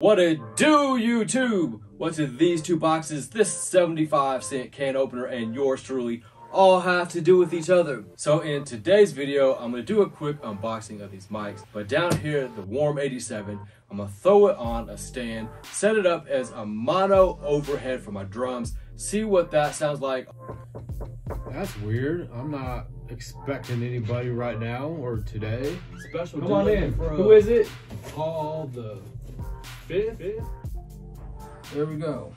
What it do, YouTube? What do these two boxes, this 75 cent can opener and yours truly, all have to do with each other? So in today's video, I'm gonna do a quick unboxing of these mics. But down here, the Warm 87, I'm gonna throw it on a stand, set it up as a mono overhead for my drums, see what that sounds like. That's weird. I'm not expecting anybody right now or today. Special Come on in. for, uh, Who is it? Paul the fifth. There we go.